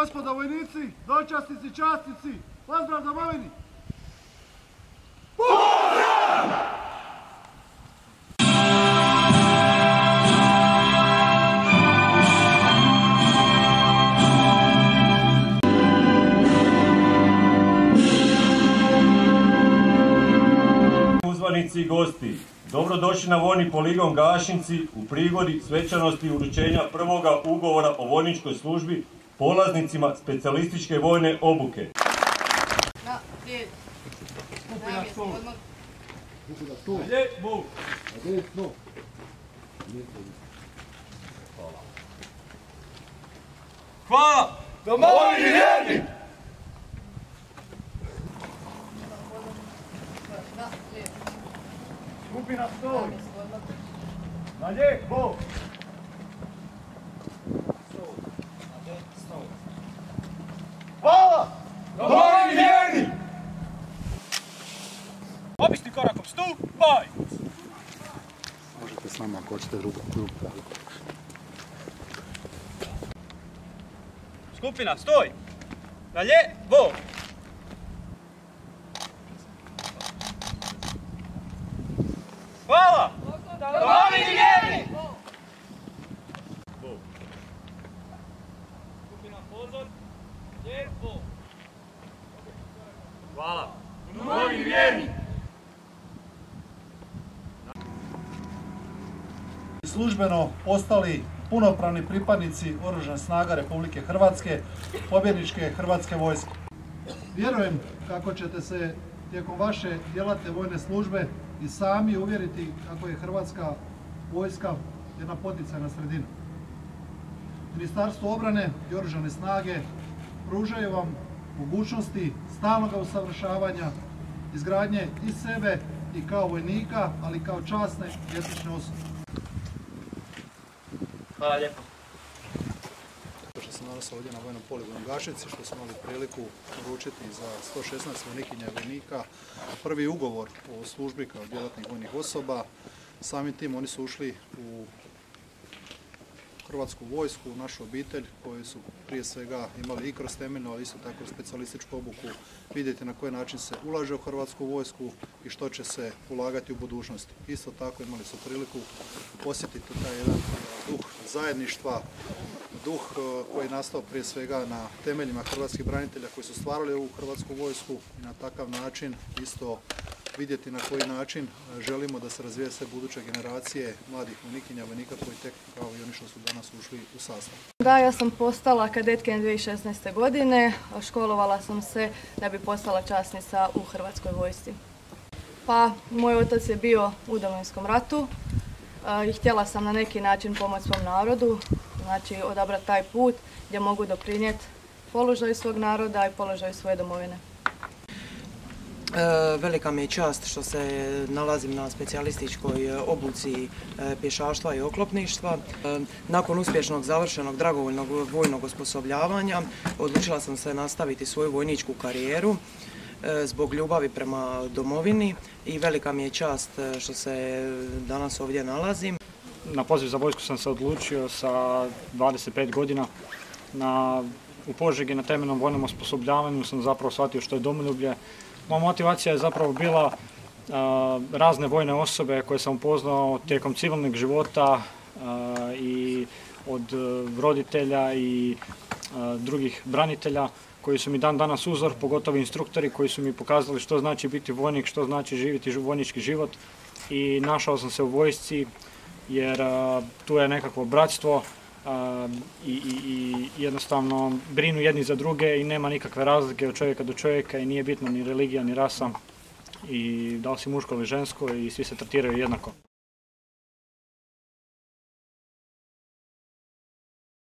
gospodo vojnici, dočasnici, časnici, pozdrav domovini! Uzvanici i gosti, dobrodošli na vojni poligon Gašinci u prigodi svečanosti uručenja prvoga ugovora o vojničkoj službi polaznicima specijalističke vojne obuke. Na, lijed. Na mjesto, odmah. Hvala! Na, lijed. Skupina Na stoj! mjesto, odmah. Na lijek, Bog! Možete s nama ako hoćete ruku. ruku. Skupina, stoj! Na lijevo! Hvala! Domovini vjerni! Skupina, pozor! Hvala! Domovini vjerni! Službeno postali punopravni pripadnici Oružanih snaga Republike Hrvatske, pobjedničke Hrvatske vojske. Vjerujem kako ćete se tijekom vaše djelatne vojne službe i sami uvjeriti kako je Hrvatska vojska jedna poticajna sredina. Ministarstvo obrane i Oružane snage pružaju vam mogućnosti stalnog usavršavanja, izgradnje i sebe i kao vojnika, ali kao časne i osobe. Hvala lijepo. Što sam danas ovdje na vojnom poligonu Gašici, što smo imali priliku uručiti za 116 vojnikinja vojnika prvi ugovor o službi kao djelatnih vojnih osoba. Samim tim oni su ušli u Hrvatsku vojsku, u našu obitelj koji su prije svega imali i kroz temeljnu, ali isto tako specijalističku obuku vidjeti na koji način se ulaže u Hrvatsku vojsku i što će se ulagati u budućnosti. Isto tako imali su priliku posjetiti taj jedan uh, duh zajedništva, duh uh, koji je nastao prije svega na temeljima hrvatskih branitelja koji su stvarali ovu Hrvatsku vojsku i na takav način isto vidjeti na koji način uh, želimo da se razvije sve buduće generacije mladih vojnikinja, vojnika koji tek kao i oni što su danas ušli u sastav. Da, ja sam postala kadetkinja 2016. godine, školovala sam se da bi postala časnica u Hrvatskoj vojsci. Pa, moj otac je bio u Domovinskom ratu e, i htjela sam na neki način pomoći svom narodu, znači odabrati taj put gdje mogu doprinijeti položaju svog naroda i položaju svoje domovine. E, Velika mi je čast što se nalazim na specijalističkoj e, obuci e, pješaštva i oklopništva. Nakon uspješnog završenog dragovoljnog vojnog osposobljavanja odlučila sam se nastaviti svoju vojničku karijeru zbog ljubavi prema domovini i velika mi je čast što se danas ovdje nalazim. na poziv za vojsku sam se odlučio sa 25 godina. Na, u Požegi na temeljnom vojnom osposobljavanju sam zapravo shvatio što je domoljublje. Moja motivacija je zapravo bila razne vojne osobe koje sam upoznao tijekom civilnog života i od e, roditelja i drugih branitelja koji su mi dan danas uzor, pogotovo instruktori koji su mi pokazali što znači biti vojnik, što znači živjeti ži- vojnički život. I našao sam se u vojsci jer tu je nekakvo bratstvo i, i, i jednostavno brinu jedni za druge i nema nikakve razlike od čovjeka do čovjeka i nije bitno ni religija ni rasa i da li si muško ili žensko i svi se tretiraju jednako.